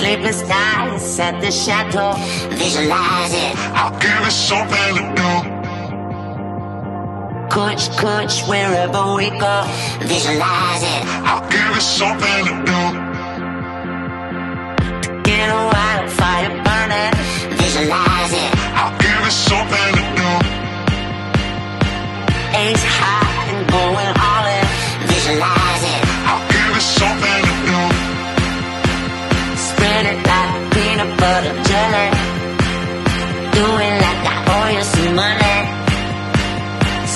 Sleepless nights at the chateau. Visualize it. I'll give it something to do. Coach, coach, wherever we go. Visualize it. I'll give it something to do. Get a wildfire burning. Visualize it. I'll give it something to do. Ace high peanut butter jelly. Do it like I owe you some money.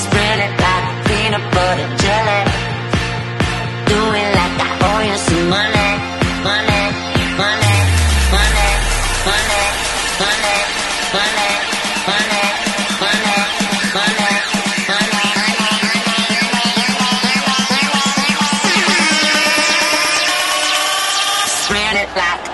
Spread it like peanut butter jelly. Do it like I owe you some money. Money, money, money, money, money, money, money, money, money, money. Spread it like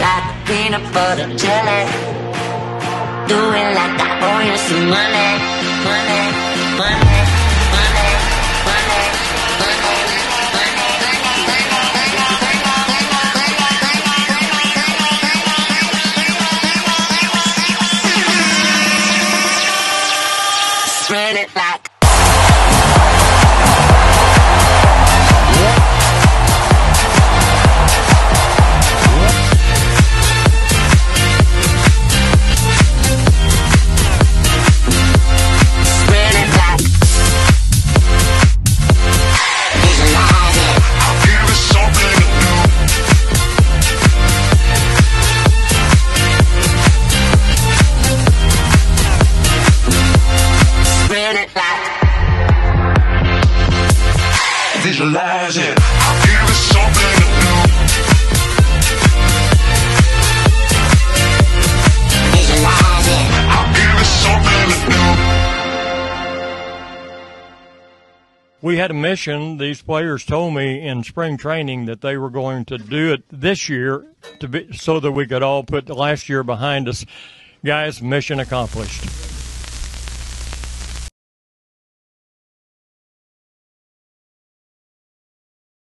like peanut butter jelly. Do it like I owe you some money. Money, money. Spread it like Visualize it. We had a mission. These players told me in spring training that they were going to do it this year to be so that we could all put the last year behind us. Guys, mission accomplished.